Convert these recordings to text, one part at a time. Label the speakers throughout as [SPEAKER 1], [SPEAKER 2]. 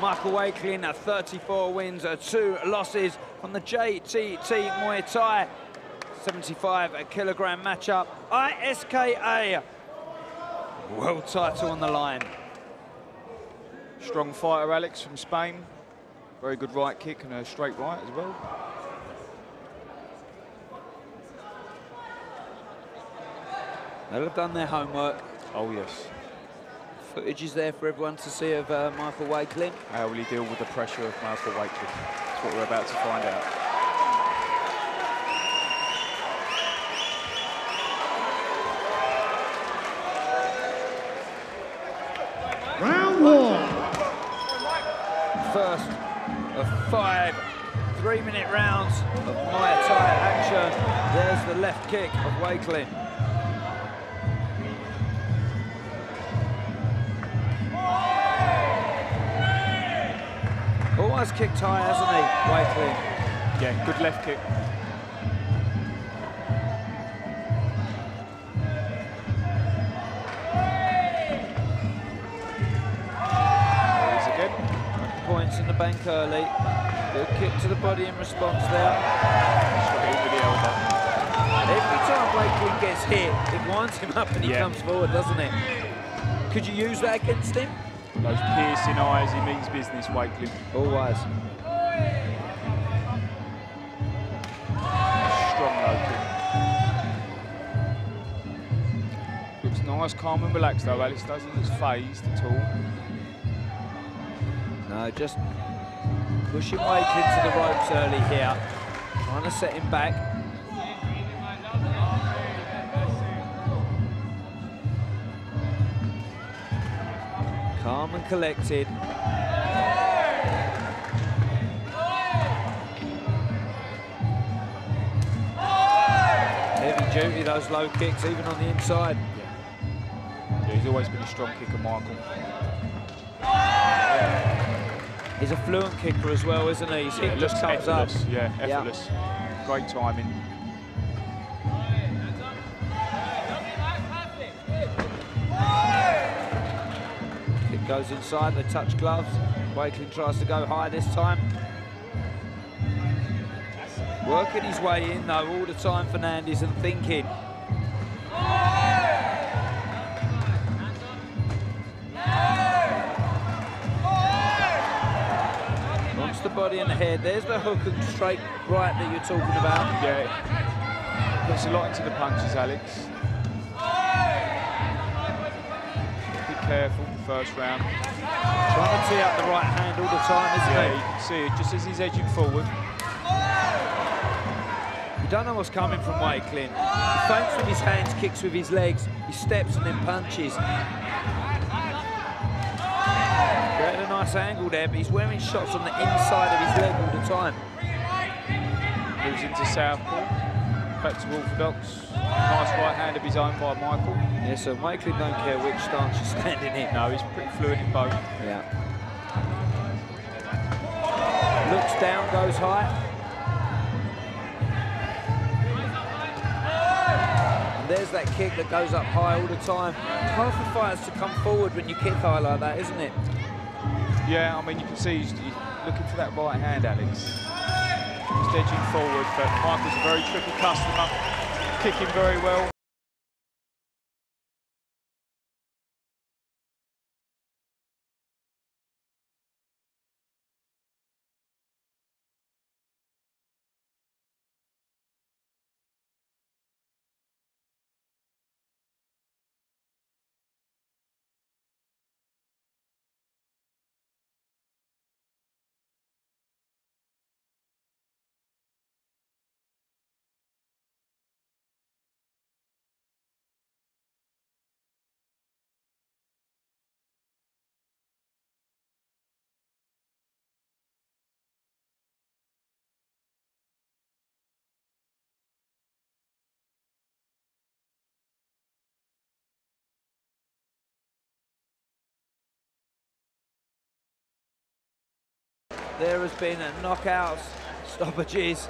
[SPEAKER 1] Michael Wakeling, 34 wins, uh, two losses from the JTT Muay Thai 75 kilogram matchup. ISKA world title on the line.
[SPEAKER 2] Strong fighter, Alex, from Spain. Very good right kick and a straight right as well.
[SPEAKER 1] They'll have done their homework.
[SPEAKER 2] Oh, yes.
[SPEAKER 1] Footage is there for everyone to see of uh, Michael Wakeling.
[SPEAKER 2] How will he deal with the pressure of Michael Wakeling? That's what we're about to find out.
[SPEAKER 3] Round one.
[SPEAKER 1] First of five three-minute rounds of Muay Thai action. There's the left kick of Wakeling. Always kicked high, hasn't he, Wakeling?
[SPEAKER 2] Yeah, good left kick. There he is again.
[SPEAKER 1] Points in the bank early. Good kick to the body in response there.
[SPEAKER 2] Straight in with the.
[SPEAKER 1] Every time Wakeling gets hit, it winds him up and he
[SPEAKER 2] Yeah.
[SPEAKER 1] comes forward, doesn't it? Could you use that against him?
[SPEAKER 2] Those piercing eyes, he means business, Wakeling.
[SPEAKER 1] Always.
[SPEAKER 2] Strong low. Looks nice, calm and relaxed though, Alice doesn't look phased at all.
[SPEAKER 1] No, just pushing Wakeling to the ropes early here. Trying to set him back. Calm and collected. Heavy duty, those low kicks, even on the inside.
[SPEAKER 2] Yeah, he's always been a strong kicker, Michael.
[SPEAKER 1] He's a fluent kicker as well, isn't he? His
[SPEAKER 2] Yeah,
[SPEAKER 1] just comes up.
[SPEAKER 2] effortless. Yeah,
[SPEAKER 1] Yeah.
[SPEAKER 2] effortless. Great timing.
[SPEAKER 1] Goes inside, they touch gloves. Wakeling tries to go high this time. Working his way in though all the time, Fernandez, and thinking. Wants the body and the head. There's the hook and straight right that you're talking about.
[SPEAKER 2] Yeah, puts a lot into the punches, Alex. Careful, first round.
[SPEAKER 1] Trying to tee up the right hand all the time, isn't
[SPEAKER 2] Yeah,
[SPEAKER 1] he?
[SPEAKER 2] you can see it just as he's edging forward.
[SPEAKER 1] You don't know what's coming from Wakeling. He feints with his hands, kicks with his legs, he steps and then punches. Created a nice angle there, but he's wearing shots on the inside of his leg all the time.
[SPEAKER 2] Moves into southpaw. Back to orthodox. Nice right hand of his own by Michael.
[SPEAKER 1] Yeah, so Wakeling don't care which stance you're standing in.
[SPEAKER 2] No, he's pretty fluid in both.
[SPEAKER 1] Yeah. Looks down, goes high. And there's that kick that goes up high all the time. Hard for fighters to come forward when you kick high like that, isn't it?
[SPEAKER 2] Yeah, I mean, you can see he's, he's looking for that right hand, Alex. Just edging forward, but Michael's a very tricky customer. Kicking very well.
[SPEAKER 1] There has been a knockouts, stoppages,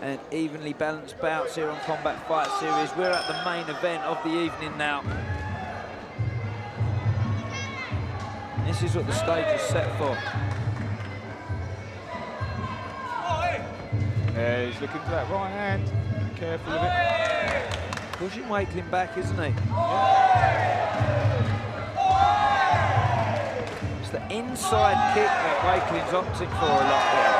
[SPEAKER 1] and evenly balanced bouts here on Combat Fight Series. We're at the main event of the evening now. This is what the stage is set for.
[SPEAKER 2] Yeah, he's looking for that right hand. Be careful of it.
[SPEAKER 1] Pushing Wakeling back, isn't he? It's the inside kick that Wakeling's opting for a lot here.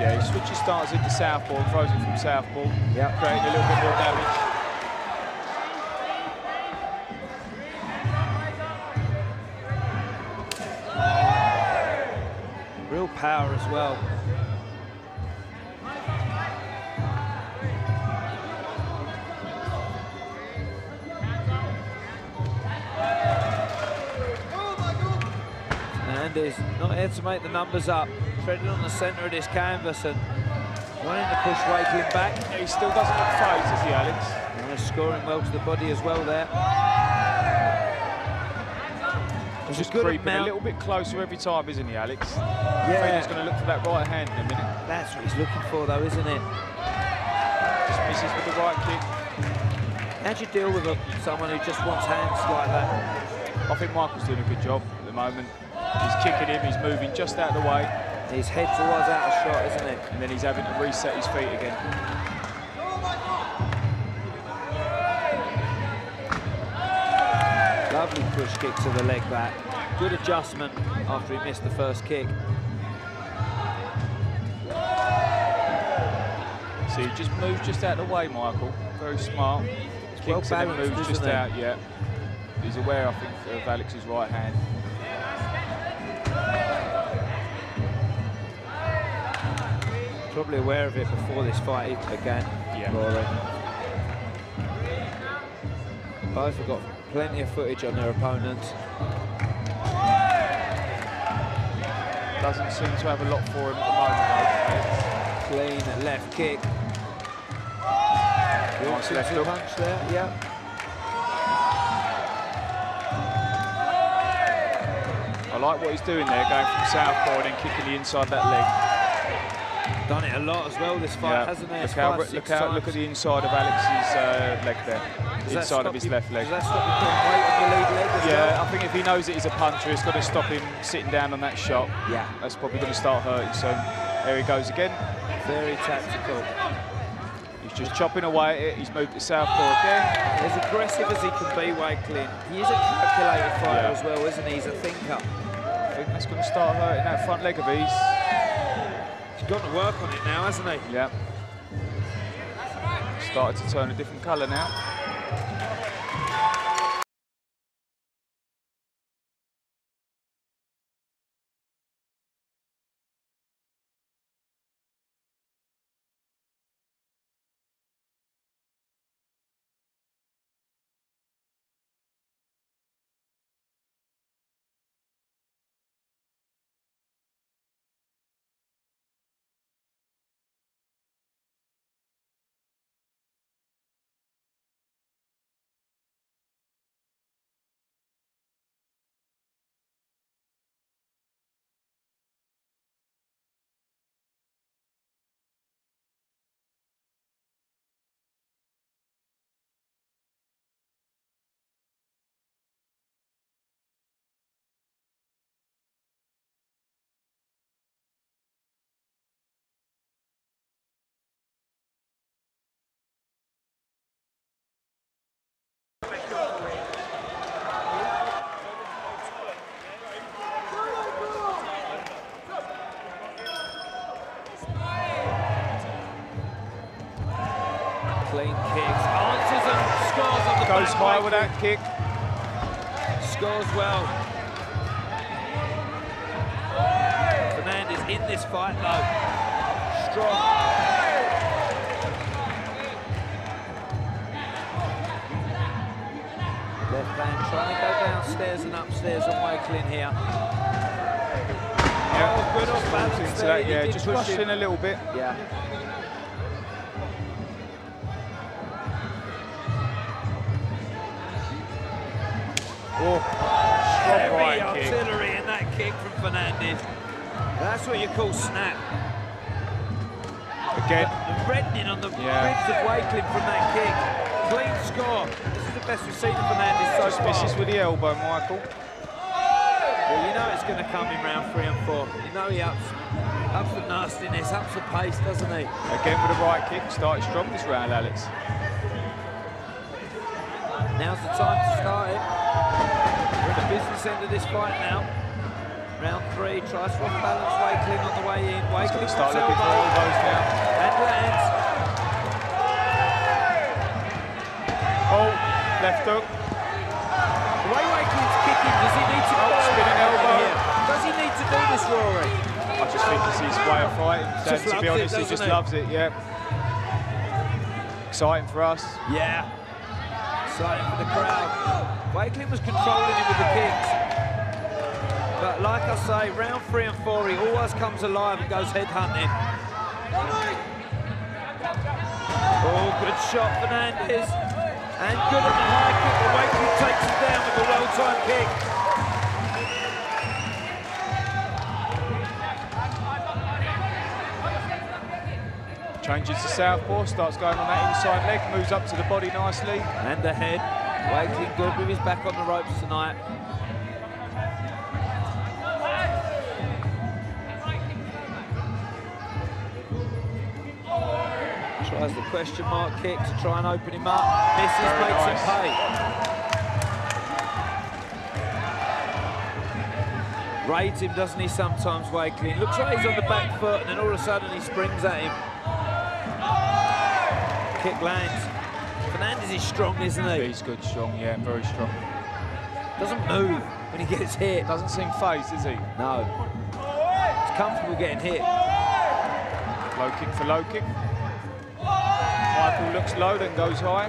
[SPEAKER 2] Yeah, he switches starts into southpaw throws it from southpaw,
[SPEAKER 1] Yep.
[SPEAKER 2] creating a little bit more damage.
[SPEAKER 1] Real power as well. Fernandez not here to make the numbers up. Treading on the centre of this canvas and wanting to push Wakeling back.
[SPEAKER 2] Yeah, he still doesn't look phased, does he, Alex?
[SPEAKER 1] And they're scoring well to the body as well there. There's
[SPEAKER 2] Just
[SPEAKER 1] good
[SPEAKER 2] creeping a little bit closer every time, isn't he, Alex?
[SPEAKER 1] Yeah.
[SPEAKER 2] He's going to look for that right hand in a minute.
[SPEAKER 1] That's what he's looking for though, isn't it?
[SPEAKER 2] Just misses with the right kick.
[SPEAKER 1] How do you deal with a, someone who just wants hands like that?
[SPEAKER 2] I think Michael's doing a good job at the moment. He's kicking him, he's moving just out of the way,
[SPEAKER 1] His head's always out of shot, isn't it?
[SPEAKER 2] and then he's having to reset his feet again.
[SPEAKER 1] Lovely push kick to the leg back. Good adjustment after he missed the first kick.
[SPEAKER 2] So he just moves just out of the way, Michael. Very smart.
[SPEAKER 1] well
[SPEAKER 2] Kicks and moves just out, yeah. He's aware, I think, of Alex's right hand.
[SPEAKER 1] Probably aware of it before this fight again.
[SPEAKER 2] Yeah.
[SPEAKER 1] Rory. Both have got plenty of footage on their opponents.
[SPEAKER 2] Doesn't seem to have a lot for him at the moment. Though.
[SPEAKER 1] Clean left kick.
[SPEAKER 2] Nice left hook.
[SPEAKER 1] punch there, yeah.
[SPEAKER 2] I like what he's doing there, going from southpaw and then kicking the inside that leg.
[SPEAKER 1] Done it a lot as well this fight,
[SPEAKER 2] Yeah.
[SPEAKER 1] hasn't it?
[SPEAKER 2] Look, how,
[SPEAKER 1] five,
[SPEAKER 2] look, how, look at the inside of Alex's uh, leg there.
[SPEAKER 1] Does
[SPEAKER 2] inside of his
[SPEAKER 1] you-
[SPEAKER 2] left leg.
[SPEAKER 1] Does that stop you putting weight on your lead leg
[SPEAKER 2] Yeah,
[SPEAKER 1] well?
[SPEAKER 2] I think if he knows that he's a puncher, it's going to stop him sitting down on that shot.
[SPEAKER 1] Yeah.
[SPEAKER 2] That's probably going to start hurting so There he goes again.
[SPEAKER 1] Very tactical.
[SPEAKER 2] He's just chopping away at it. He's moved to southpaw again.
[SPEAKER 1] As aggressive as he can be, Wakeling, he is a calculated fighter
[SPEAKER 2] Yeah.
[SPEAKER 1] as well, isn't he? He's a thinker.
[SPEAKER 2] I think that's going to start hurting that front leg of his.
[SPEAKER 1] Got to work on it now, hasn't he?
[SPEAKER 2] Yeah. Started to turn a different colour now.
[SPEAKER 1] On the
[SPEAKER 2] Goes
[SPEAKER 1] back
[SPEAKER 2] high
[SPEAKER 1] leg.
[SPEAKER 2] with that kick.
[SPEAKER 1] Scores well. Fernandez in this fight though. Strong. Left hand trying to go downstairs and upstairs on Wakeling here.
[SPEAKER 2] Yeah,
[SPEAKER 1] Oh, good off balance there,
[SPEAKER 2] that, yeah, just
[SPEAKER 1] push
[SPEAKER 2] rushed
[SPEAKER 1] him.
[SPEAKER 2] in a little bit.
[SPEAKER 1] Yeah.
[SPEAKER 2] Oh,
[SPEAKER 1] Heavy
[SPEAKER 2] right kick.
[SPEAKER 1] artillery in that kick from Fernandez. That's what you call snap.
[SPEAKER 2] Again,
[SPEAKER 1] The reddening on the
[SPEAKER 2] Yeah.
[SPEAKER 1] ribs of Wakeling from that kick. Clean score. This is the best we've seen of Fernandez so far.
[SPEAKER 2] misses with the elbow, Michael.
[SPEAKER 1] Well, you know it's going to come in round three and four. You know he ups, ups the nastiness, ups the pace, doesn't he?
[SPEAKER 2] Again with a right kick, started strong this round, Alex.
[SPEAKER 1] Now's the time to start it. The business end of this fight now. Round three, tries to off-balance Wakeling on the way in. Wakeling
[SPEAKER 2] start looking for elbows now.
[SPEAKER 1] and lands.
[SPEAKER 2] Oh, left hook.
[SPEAKER 1] The way Wakeling's kicking, does he need to
[SPEAKER 2] Oh, spinning elbow.
[SPEAKER 1] here? Does he need to do this, Rory?
[SPEAKER 2] I just think it's his way of fighting. To be
[SPEAKER 1] it,
[SPEAKER 2] honest, he just
[SPEAKER 1] he?
[SPEAKER 2] loves it, yeah. Exciting for us.
[SPEAKER 1] Yeah. Exciting for the crowd. Wakeling was controlling him with the kicks. But like I say, round three and four, he always comes alive and goes head hunting. Oh, good shot, Fernandez. And good at the high kick, but Wakeling takes him down with a well-timed kick.
[SPEAKER 2] Changes to southpaw, starts going on that inside leg, moves up to the body nicely.
[SPEAKER 1] And ahead. Wakeling good with his back on the ropes tonight. Tries the question mark kick to try and open him up. Misses,
[SPEAKER 2] Very
[SPEAKER 1] makes
[SPEAKER 2] nice.
[SPEAKER 1] him pay. Raids him, doesn't he, sometimes, Wakeling? Looks like he's on the back foot, and then all of a sudden he springs at him. Kick lands. Fernandez is strong, isn't he?
[SPEAKER 2] He's good, strong, yeah, very strong.
[SPEAKER 1] Doesn't move when he gets hit.
[SPEAKER 2] Doesn't seem phased, is he?
[SPEAKER 1] No. It's comfortable getting hit.
[SPEAKER 2] Low kick for low kick. Michael looks low, then goes high.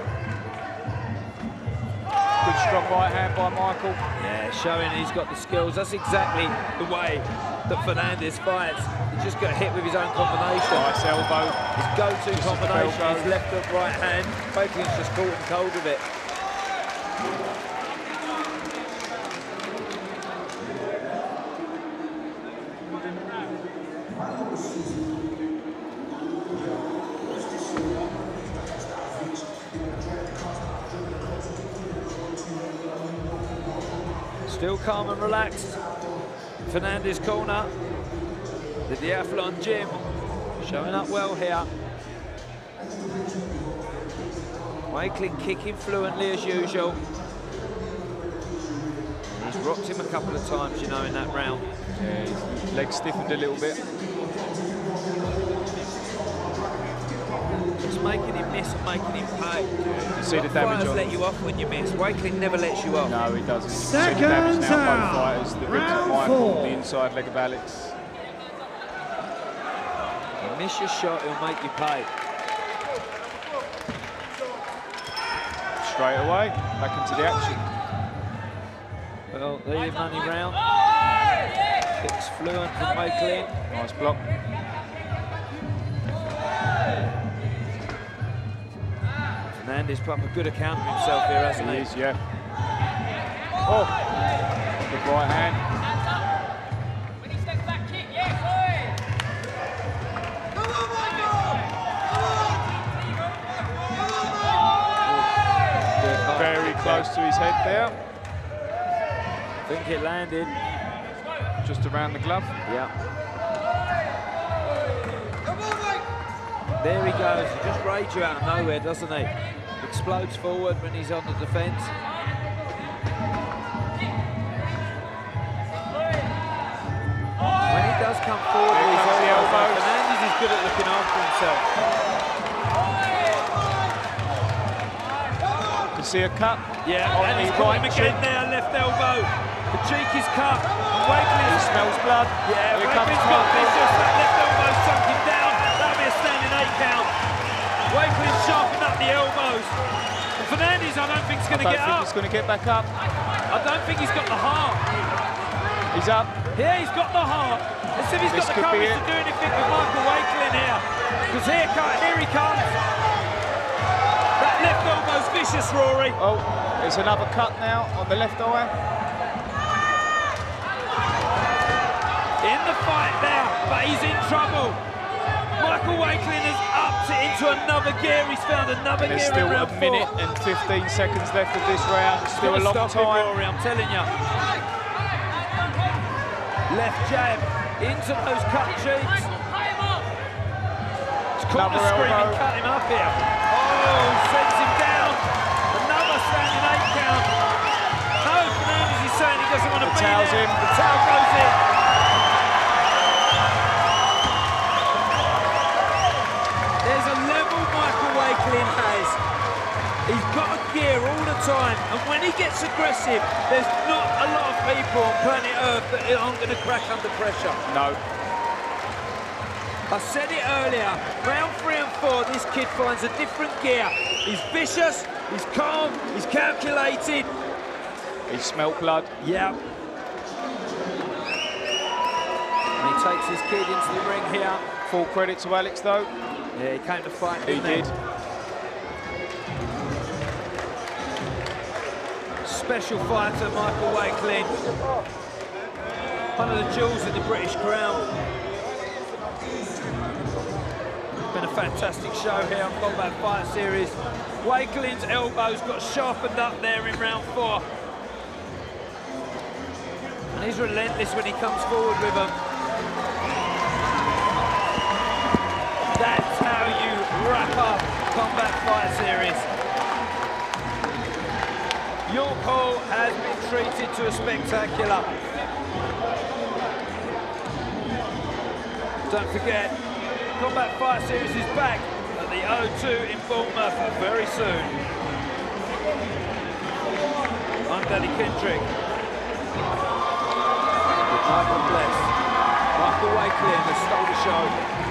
[SPEAKER 2] Good strong right hand by Michael.
[SPEAKER 1] Yeah, showing he's got the skills. That's exactly the way that Fernandez fights. He just got hit with his own combination.
[SPEAKER 2] Nice elbow.
[SPEAKER 1] His go-to
[SPEAKER 2] Just as the bell
[SPEAKER 1] combination is
[SPEAKER 2] goes.
[SPEAKER 1] left hook, right hand. Wakeling's just caught him cold with it. Still calm and relaxed. Fernandez corner. The Diathlon gym showing up well here. Wakeling kicking fluently as usual. He's rocked him a couple of times, you know, in that round.
[SPEAKER 2] Yeah, his leg stiffened a little bit.
[SPEAKER 1] Miss and making him pay.
[SPEAKER 2] You see the damage on
[SPEAKER 1] let you off when you miss. Wakeling never lets you off.
[SPEAKER 2] No, he doesn't. You see the damage
[SPEAKER 3] Seconds
[SPEAKER 2] now on
[SPEAKER 3] out.
[SPEAKER 2] both fighters. The ribs of
[SPEAKER 3] Round
[SPEAKER 2] Michael,
[SPEAKER 3] four.
[SPEAKER 2] the inside leg of Alex.
[SPEAKER 1] You miss your shot, he'll make you pay.
[SPEAKER 2] Straight away, back into the action.
[SPEAKER 1] Well, there you money round. Kicks fluent from Wakeling.
[SPEAKER 2] Nice block.
[SPEAKER 1] Fernandez put up a good account of himself here, hasn't
[SPEAKER 2] He
[SPEAKER 1] he?
[SPEAKER 2] is, yeah. Oh, good right hand.
[SPEAKER 4] When he steps back, kick, yes, boy!
[SPEAKER 1] Good high
[SPEAKER 2] Very close to his head there.
[SPEAKER 1] there. think it landed.
[SPEAKER 2] Just around the glove.
[SPEAKER 1] Yeah. There he goes. He just raids you out of nowhere, doesn't he? Explodes forward when he's on the defence. When he does come forward
[SPEAKER 2] Here comes the
[SPEAKER 1] though. Fernandez is good at looking after himself.
[SPEAKER 2] You see a cut.
[SPEAKER 1] Yeah,
[SPEAKER 2] On
[SPEAKER 1] and he's
[SPEAKER 2] right
[SPEAKER 1] again
[SPEAKER 2] cheek.
[SPEAKER 1] there, left elbow. The cheek is cut.
[SPEAKER 2] He smells blood.
[SPEAKER 1] Yeah,
[SPEAKER 2] Here comes
[SPEAKER 1] Wakeling's got
[SPEAKER 2] Michael.
[SPEAKER 1] vicious. That left elbow sunk him down. That'll be a standing eight count. Wakeling sharpened up the elbows. And Fernandez, I don't think,
[SPEAKER 2] he's
[SPEAKER 1] going to get
[SPEAKER 2] think
[SPEAKER 1] up.
[SPEAKER 2] he's going to get back up.
[SPEAKER 1] I don't think he's got the heart.
[SPEAKER 2] He's up.
[SPEAKER 1] Yeah, he's got the heart. Let's see if he's
[SPEAKER 2] This
[SPEAKER 1] got the courage to do anything with Michael Wakeling here. Because here, here he comes. That left elbow's vicious, Rory.
[SPEAKER 2] Oh, there's another cut now on the left eye.
[SPEAKER 1] In the fight there, but he's in trouble. Michael Wakeling it into another gear. He's found another
[SPEAKER 2] There's
[SPEAKER 1] gear
[SPEAKER 2] still
[SPEAKER 1] in
[SPEAKER 2] a
[SPEAKER 1] round
[SPEAKER 2] minute
[SPEAKER 1] four.
[SPEAKER 2] and 15 seconds left of this round. It's Still a long time.
[SPEAKER 1] Rory, I'm telling you. Left jab into those cut cheeks. It's corner
[SPEAKER 2] Another
[SPEAKER 1] screaming,
[SPEAKER 2] elbow.
[SPEAKER 1] cut him up here. Oh, sends him down. Another standing eight count. No, Fernandez is saying he doesn't want to
[SPEAKER 2] The
[SPEAKER 1] be there.
[SPEAKER 2] in.
[SPEAKER 1] The towel goes in. He's got a gear all the time, and when he gets aggressive, there's not a lot of people on planet Earth that aren't going to crack under pressure.
[SPEAKER 2] No.
[SPEAKER 1] I said it earlier, round three and four, this kid finds a different gear. He's vicious, he's calm, he's calculated.
[SPEAKER 2] He smelt blood.
[SPEAKER 1] Yeah. And he takes his kid into the ring here.
[SPEAKER 2] Full credit to Alex, though.
[SPEAKER 1] Yeah, he came to fight,
[SPEAKER 2] He did.
[SPEAKER 1] Special fighter, Michael Wakeling. One of the jewels of the British Crown. Been a fantastic show here on Combat Fight Series. Wakeling's elbows got sharpened up there in round four. And he's relentless when he comes forward with them. That's how you wrap up Combat Fight Series. Hall has been treated to a spectacular. Don't forget, Combat Fight Series is back at the O2 in Bournemouth very soon. I'm Danny Kendrick. Michael Bless. Michael Wakeling has stole the show.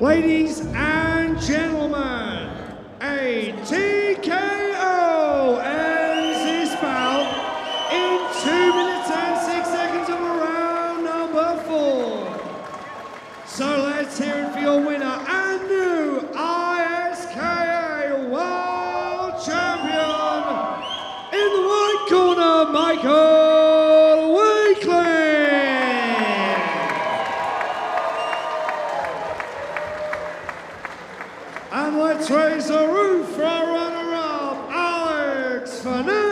[SPEAKER 3] Ladies and gentlemen, a And